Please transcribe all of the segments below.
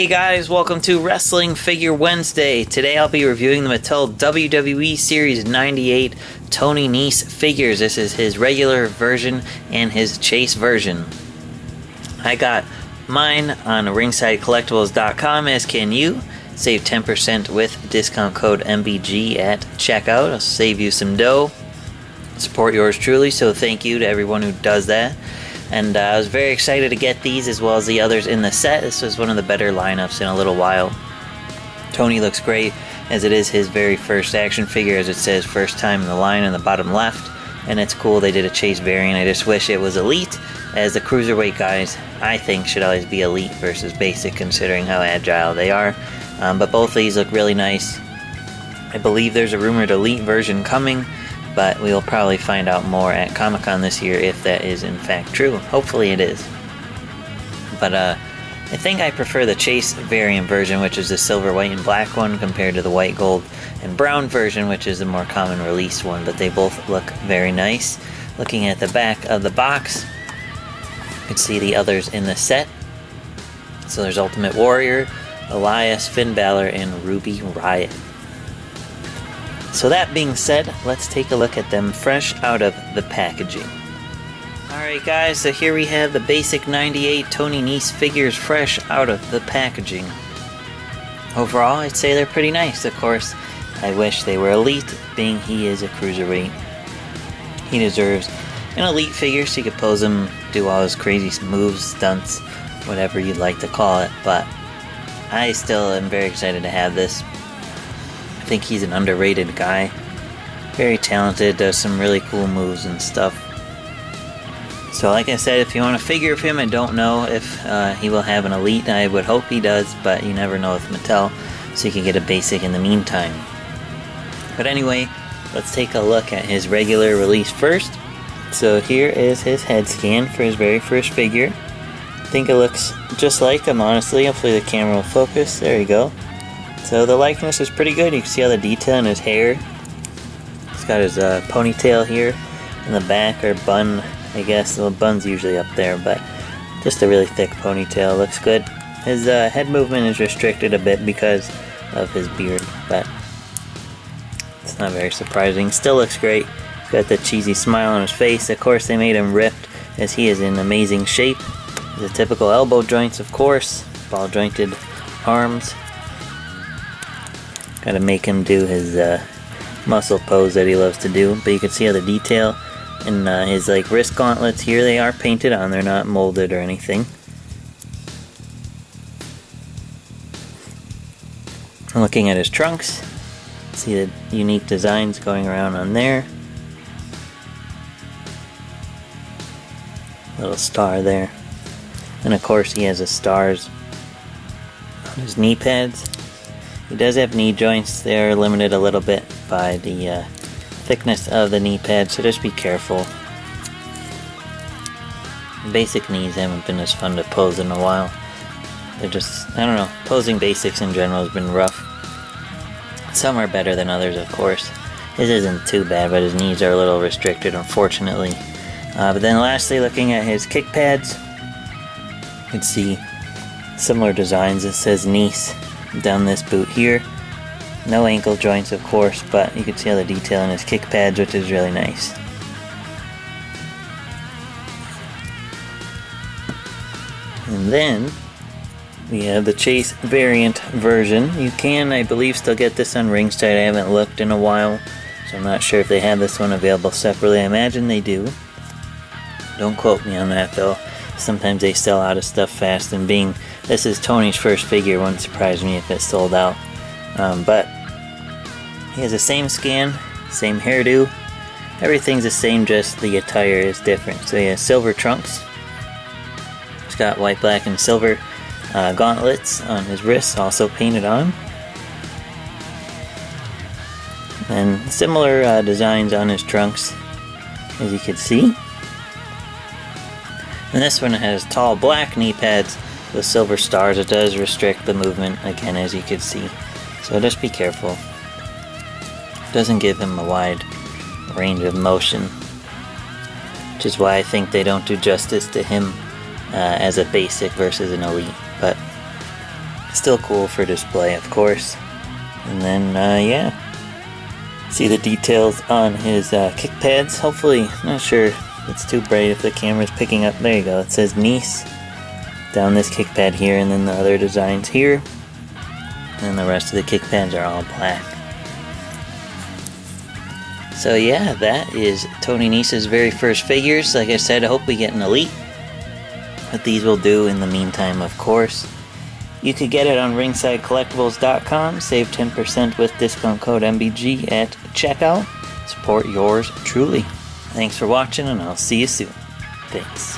Hey guys, welcome to Wrestling Figure Wednesday. Today I'll be reviewing the Mattel WWE Series 98 Tony Nese figures. This is his regular version and his chase version. I got mine on ringsidecollectibles.com, as can you. Save 10% with discount code MBG at checkout. I'll save you some dough. Support yours truly, so thank you to everyone who does that. And uh, I was very excited to get these as well as the others in the set. This was one of the better lineups in a little while. Tony looks great as it is his very first action figure, as it says first time in the line in the bottom left. And it's cool they did a chase variant. I just wish it was elite, as the cruiserweight guys, I think, should always be elite versus basic, considering how agile they are. Um, but both of these look really nice. I believe there's a rumored elite version coming but we will probably find out more at Comic Con this year if that is in fact true. Hopefully it is. But uh, I think I prefer the Chase variant version, which is the silver, white, and black one, compared to the white, gold, and brown version, which is the more common release one. But they both look very nice. Looking at the back of the box, you can see the others in the set. So there's Ultimate Warrior, Elias, Finn Balor, and Ruby Riott. So that being said, let's take a look at them fresh out of the packaging. Alright guys, so here we have the basic 98 Tony Nese figures fresh out of the packaging. Overall, I'd say they're pretty nice. Of course, I wish they were elite, being he is a cruiserweight. He deserves an elite figure so you could pose him, do all his crazy moves, stunts, whatever you'd like to call it, but I still am very excited to have this think he's an underrated guy. Very talented, does some really cool moves and stuff. So like I said, if you want a figure of him, I don't know if uh, he will have an elite. I would hope he does, but you never know with Mattel, so you can get a basic in the meantime. But anyway, let's take a look at his regular release first. So here is his head scan for his very first figure. I think it looks just like him, honestly. Hopefully the camera will focus. There you go. So the likeness is pretty good. You can see all the detail in his hair. He's got his uh, ponytail here in the back, or bun, I guess. The bun's usually up there, but just a really thick ponytail. Looks good. His uh, head movement is restricted a bit because of his beard, but it's not very surprising. Still looks great. Got the cheesy smile on his face. Of course, they made him ripped as he is in amazing shape. The typical elbow joints, of course. Ball jointed arms. Gotta make him do his uh, muscle pose that he loves to do. But you can see all the detail in uh, his like wrist gauntlets here. They are painted on. They're not molded or anything. Looking at his trunks, see the unique designs going around on there. Little star there. And of course he has the stars on his knee pads. He does have knee joints. They're limited a little bit by the uh, thickness of the knee pad, so just be careful. Basic knees haven't been as fun to pose in a while. They're just, I don't know, posing basics in general has been rough. Some are better than others, of course. His isn't too bad, but his knees are a little restricted, unfortunately. Uh, but then lastly, looking at his kick pads, you can see similar designs. It says Nese down this boot here. No ankle joints, of course, but you can see all the detail in his kick pads, which is really nice. And then we have the Chase variant version. You can, I believe, still get this on Ringside. I haven't looked in a while, so I'm not sure if they have this one available separately. I imagine they do. Don't quote me on that though. Sometimes they sell out of stuff fast, and being this is Tony's first figure, wouldn't surprise me if it sold out. Um, but he has the same skin, same hairdo, everything's the same, just the attire is different. So he has silver trunks. He's got white, black, and silver uh, gauntlets on his wrists, also painted on. And similar uh, designs on his trunks, as you can see. And this one has tall black knee pads with silver stars. It does restrict the movement, again, as you can see. So just be careful. It doesn't give him a wide range of motion. Which is why I think they don't do justice to him uh, as a basic versus an elite. But Still cool for display, of course. And then, uh, yeah. See the details on his uh, kick pads. Hopefully, not sure it's too bright if the camera's picking up. There you go. It says Nese down this kick pad here, and then the other designs here. And the rest of the kick pads are all black. So yeah, that is Tony Nese's very first figures. Like I said, I hope we get an Elite. But these will do in the meantime, of course. You could get it on ringsidecollectibles.com. Save 10% with discount code MBG at checkout. Support yours truly. Thanks for watching, and I'll see you soon. Thanks.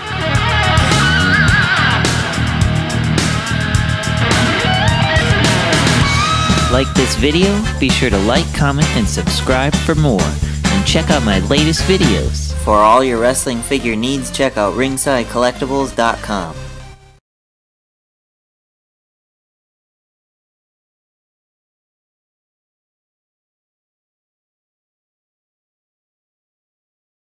Like this video? Be sure to like, comment, and subscribe for more. And check out my latest videos. For all your wrestling figure needs, check out ringsidecollectibles.com.